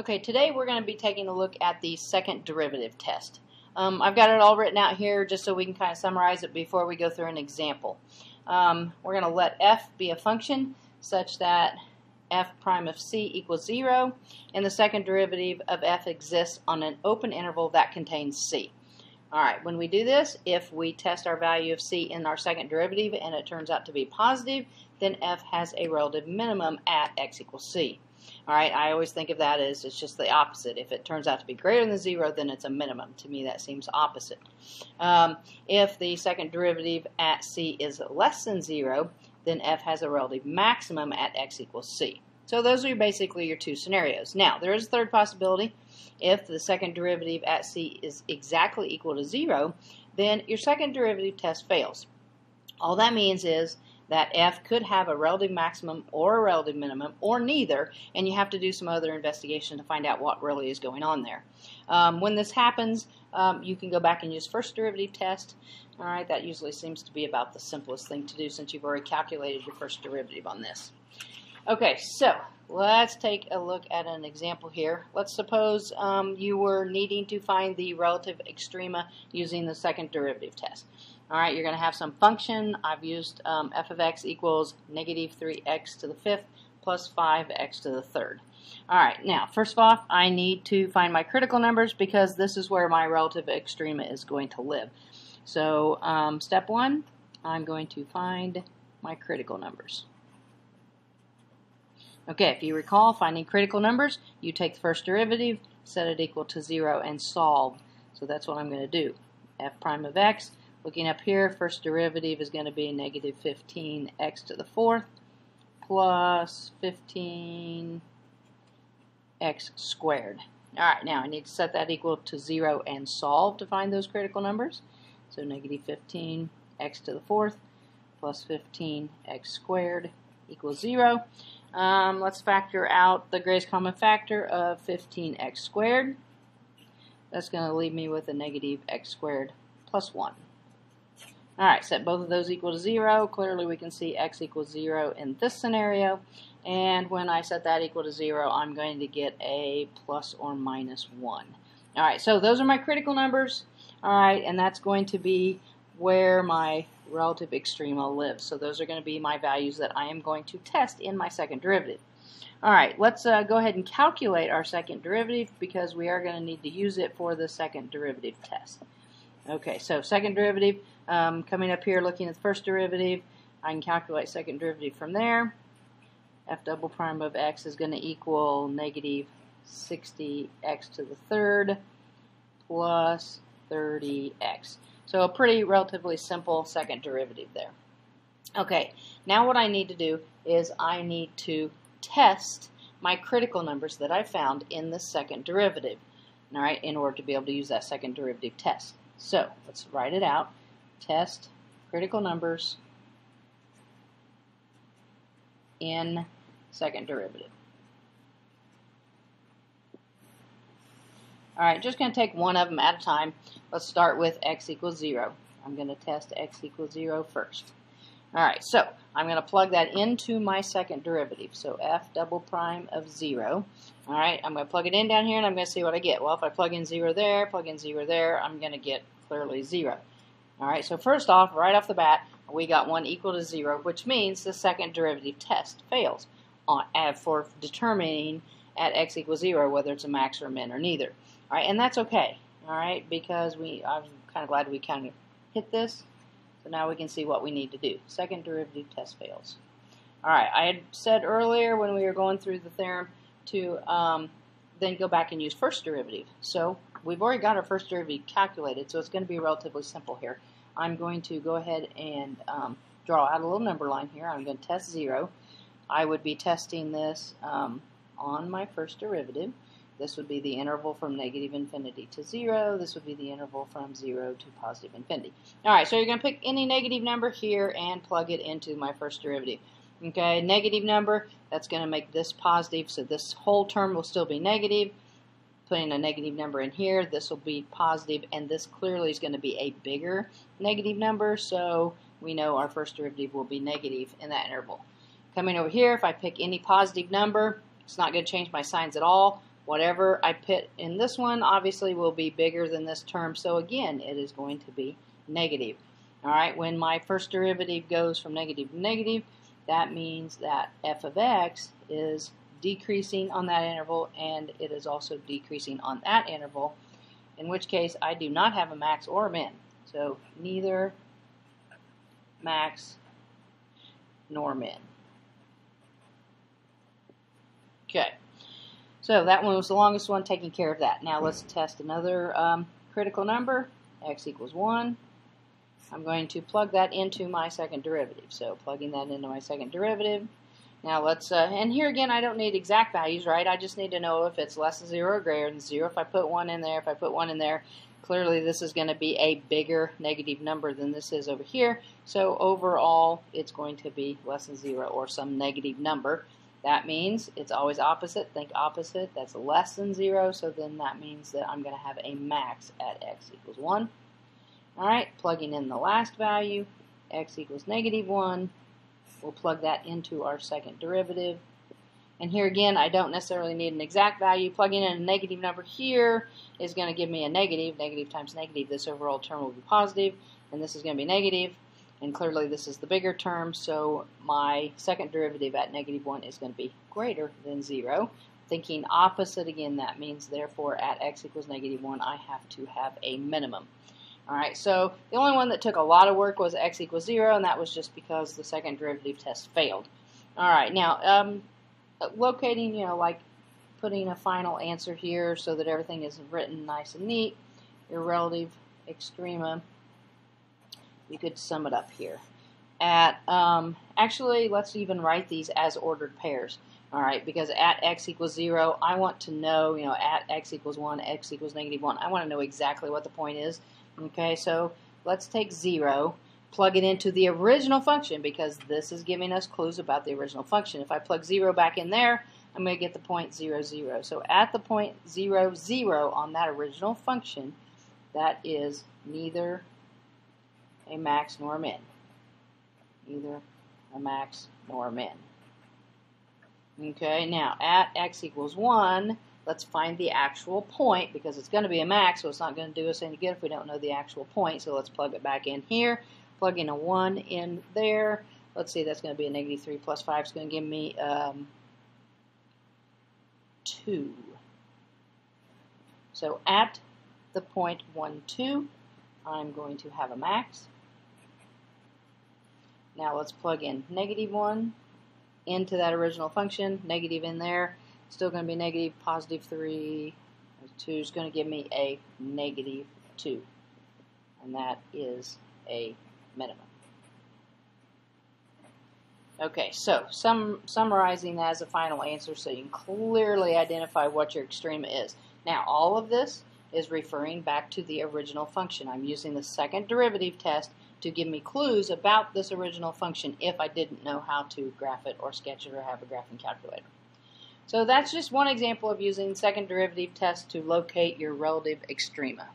Okay, today we're going to be taking a look at the second derivative test. Um, I've got it all written out here just so we can kind of summarize it before we go through an example. Um, we're going to let f be a function such that f prime of c equals 0 and the second derivative of f exists on an open interval that contains c. Alright, when we do this, if we test our value of c in our second derivative and it turns out to be positive, then f has a relative minimum at x equals c. All right, I always think of that as it's just the opposite. If it turns out to be greater than zero, then it's a minimum. To me, that seems opposite. Um, if the second derivative at c is less than zero, then f has a relative maximum at x equals c. So those are basically your two scenarios. Now, there is a third possibility. If the second derivative at c is exactly equal to zero, then your second derivative test fails. All that means is that f could have a relative maximum or a relative minimum or neither, and you have to do some other investigation to find out what really is going on there. Um, when this happens, um, you can go back and use first derivative test. All right, that usually seems to be about the simplest thing to do since you've already calculated your first derivative on this. Okay, so let's take a look at an example here. Let's suppose um, you were needing to find the relative extrema using the second derivative test. All right, you're going to have some function. I've used um, f of x equals negative 3x to the fifth plus 5x to the third. All right, now, first off, I need to find my critical numbers because this is where my relative extrema is going to live. So, um, step one, I'm going to find my critical numbers. Okay, if you recall, finding critical numbers, you take the first derivative, set it equal to 0, and solve. So that's what I'm going to do. f prime of x Looking up here, first derivative is going to be negative 15x to the fourth plus 15x squared. Alright, now I need to set that equal to 0 and solve to find those critical numbers. So negative 15x to the fourth plus 15x squared equals 0. Um, let's factor out the greatest common factor of 15x squared. That's going to leave me with a negative x squared plus 1. Alright, set both of those equal to 0. Clearly we can see x equals 0 in this scenario. And when I set that equal to 0, I'm going to get a plus or minus 1. Alright, so those are my critical numbers. Alright, and that's going to be where my relative extrema lives. So those are going to be my values that I am going to test in my second derivative. Alright, let's uh, go ahead and calculate our second derivative because we are going to need to use it for the second derivative test. Okay, so second derivative, um, coming up here looking at the first derivative, I can calculate second derivative from there. f double prime of x is going to equal negative 60x to the third plus 30x. So a pretty relatively simple second derivative there. Okay, now what I need to do is I need to test my critical numbers that I found in the second derivative, all right, in order to be able to use that second derivative test. So let's write it out. Test critical numbers in second derivative. All right, just going to take one of them at a time. Let's start with x equals 0. I'm going to test x equals 0 first. All right, so I'm going to plug that into my second derivative. So f double prime of 0. All right, I'm going to plug it in down here and I'm going to see what I get. Well, if I plug in 0 there, plug in 0 there, I'm going to get clearly 0. All right, so first off, right off the bat, we got 1 equal to 0, which means the second derivative test fails on, uh, for determining at x equals 0 whether it's a max or a min or neither. All right, and that's okay, all right, because we I'm kind of glad we kind of hit this so now we can see what we need to do. Second derivative test fails. All right, I had said earlier when we were going through the theorem to um, then go back and use first derivative. So we've already got our first derivative calculated, so it's going to be relatively simple here. I'm going to go ahead and um, draw out a little number line here. I'm going to test 0. I would be testing this um, on my first derivative. This would be the interval from negative infinity to 0. This would be the interval from 0 to positive infinity. All right, so you're going to pick any negative number here and plug it into my first derivative. Okay, negative number, that's going to make this positive, so this whole term will still be negative. Putting a negative number in here, this will be positive, and this clearly is going to be a bigger negative number, so we know our first derivative will be negative in that interval. Coming over here, if I pick any positive number, it's not going to change my signs at all. Whatever I put in this one obviously will be bigger than this term, so again, it is going to be negative. All right, when my first derivative goes from negative to negative, that means that f of x is decreasing on that interval and it is also decreasing on that interval, in which case I do not have a max or a min. So neither max nor min. Okay, so that one was the longest one, taking care of that. Now let's test another um, critical number, x equals 1. I'm going to plug that into my second derivative. So plugging that into my second derivative. Now let's, uh, and here again I don't need exact values, right? I just need to know if it's less than 0 or greater than 0. If I put 1 in there, if I put 1 in there, clearly this is going to be a bigger negative number than this is over here. So overall it's going to be less than 0 or some negative number. That means it's always opposite. Think opposite. That's less than 0, so then that means that I'm going to have a max at x equals 1. Alright, plugging in the last value, x equals negative 1. We'll plug that into our second derivative. And here again, I don't necessarily need an exact value. Plugging in a negative number here is going to give me a negative. Negative times negative, this overall term will be positive, and this is going to be negative and clearly this is the bigger term, so my second derivative at negative 1 is going to be greater than 0. Thinking opposite again, that means therefore at x equals negative 1, I have to have a minimum. Alright, so the only one that took a lot of work was x equals 0, and that was just because the second derivative test failed. Alright, now, um, locating, you know, like putting a final answer here so that everything is written nice and neat, your relative extrema you could sum it up here. At um, actually, let's even write these as ordered pairs. All right, because at x equals 0, I want to know, you know, at x equals 1, x equals negative 1. I want to know exactly what the point is. Okay, so let's take 0, plug it into the original function because this is giving us clues about the original function. If I plug 0 back in there, I'm going to get the point 0, 0. So at the point 0, 0 on that original function, that is neither a max nor a min. Either a max nor a min. Okay, now at x equals 1, let's find the actual point because it's going to be a max, so it's not going to do us any good if we don't know the actual point. So let's plug it back in here. Plug in a 1 in there. Let's see, that's going to be a negative 3 plus 5 is going to give me um, 2. So at the point 1, 2, I'm going to have a max. Now let's plug in negative 1 into that original function, negative in there, still going to be negative, positive 3, 2 is going to give me a negative 2. And that is a minimum. Okay, so sum, summarizing that as a final answer so you can clearly identify what your extrema is. Now, all of this is referring back to the original function. I'm using the second derivative test to give me clues about this original function if I didn't know how to graph it or sketch it or have a graphing calculator. So that's just one example of using second derivative test to locate your relative extrema.